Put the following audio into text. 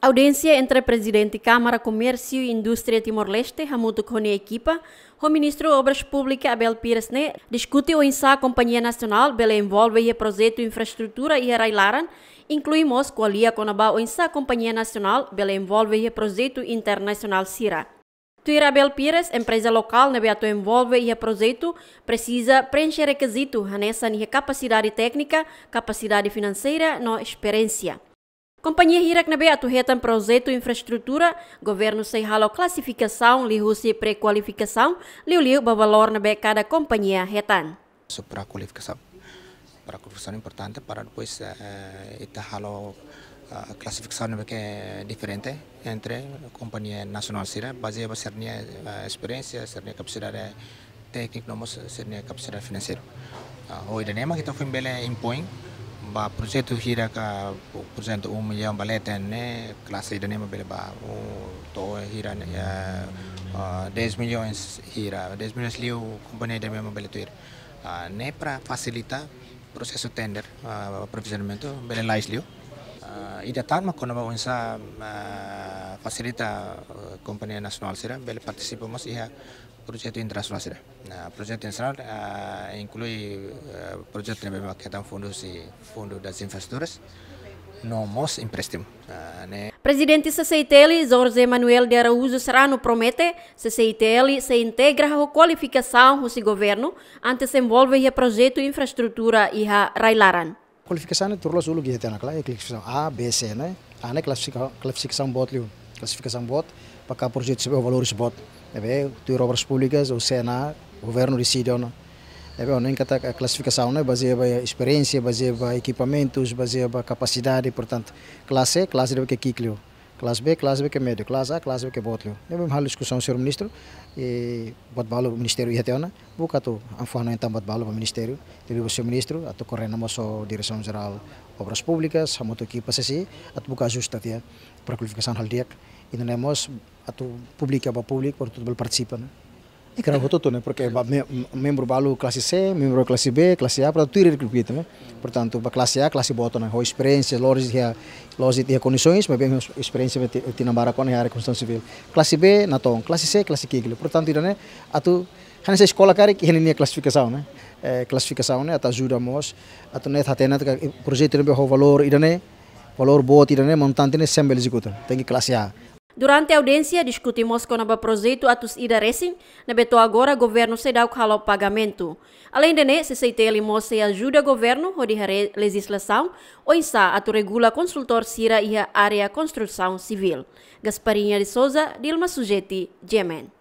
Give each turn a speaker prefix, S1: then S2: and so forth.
S1: Audiência entre presidente Câmara Comércio e Indústria Timor-Leste, Hamuto Kone Equipa, o ministro Obras Públicas Abel Pires ne discute o Companhia Nacional bela envolve o projeto infraestrutura e Railaran, incluímos qualia conaba o INSA Companhia Nacional bela envolve o projeto internacional CIRA. Tuira Abel Pires, empresa local na beato envolve o projeto, precisa preencher requisito nessa capacidade técnica, capacidade financeira e experiência. Companhia Hirak nabe atuhetan projeto infraestrutura, governo sei halo classificação, lihusi pré-qualificação, liu-liu bavalor nabe cada companhia hetan.
S2: Para qualificação. Para qualificação é importante para depois uh, ita halo uh, classificação que é diferente entre companhia nacional sira, baseada sernia uh, experiência, sernia capacidade técnica, sernia capacidade financeira. Uh, hoje, nema kita foi bele impõe ba proyecto hira ka presento un millón baleta en clase de nema bele ba o to hira ne eh, eh, ya 10 millones gira 10 millones liu compañía de nema bele tuir ah, ne para facilitar proceso tender ah, uh, profesionamento bele lais liu oh. ah, ida tarma kono ba unsa fasilita eh, facilita companhia nacional sira bele participamos iha projeto internacional. Nah, projeto internacional uh, inclui uh, projeto yang memang kita fundo si fundo das infraestruturas nomos empréstimo. Uh, né?
S1: Presidente CCITL, Jorge Manuel de Araújo Serrano, promete que CCITL se integra a qualificação do governo antes de envolver o projeto infraestrutura e a Railaran.
S3: Qualificação é tudo sulu que tem naquela, é classificação A, B, C, né? A é classificação, classificação bot, classificação bot, para cada projeto saber o valor bot. Ebe, tu obras públicas, o Sena, o governo decide. Ebe, não encata a classificação, né? Baseada em experiência, baseada em equipamentos, baseada em capacidade, portanto, classe, classe deve que. Classe B, classe B que é médio, classe A, classe B que é botlio. Deve uma discussão, senhor ministro, e bot balo ministério ia teona, buka tu anfano então bot balo ministério, deve o senhor ministro, atu correndo a sua direção geral obras públicas, a moto equipa sesi, atu buka justa tia para qualificação haldiak, e não temos atau publik apa publik por tudo participa né e cara tudo né porque me, membro balu classe C membro classe B classe A para tudo ir grupo né portanto para classe A classe boto né a experiência lores dia lores dia condições mas bem experiência de na barra com a área construção civil classe B na tom classe C classe Q portanto né atu nessa escola cara que nem classificação né é, classificação né ata ajuda mos atu né hatena projeto né o valor ida né valor bot ida né montante né sempre executa tem que classe A
S1: Durante a audiência, discutimos com o projeto Atus Ida Racing, na beto agora governo se dá o pagamento. Além de se CITL mostra ajuda o governo a legislação, ou insa atu regula consultor Sira e área construção civil. Gasparinha de Souza, Dilma Sujeti, Gemen.